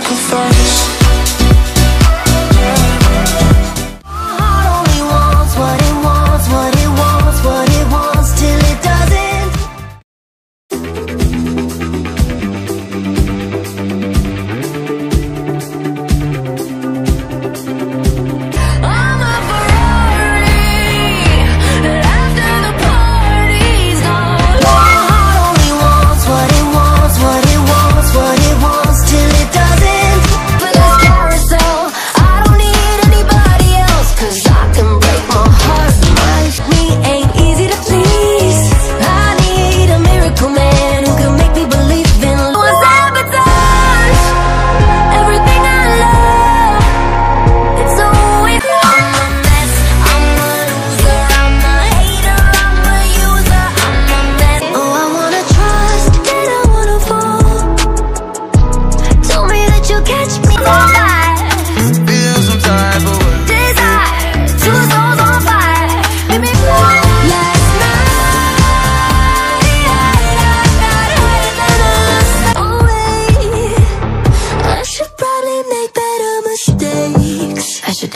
sacrifice.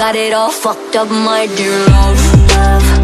Got it all fucked up, my dear oh, love.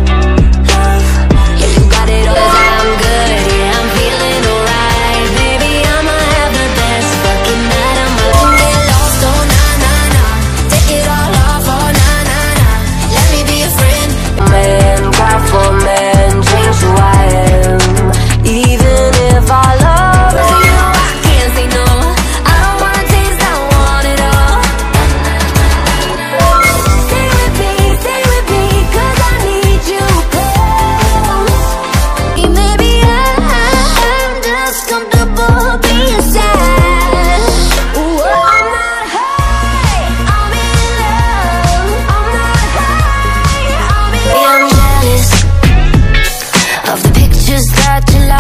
out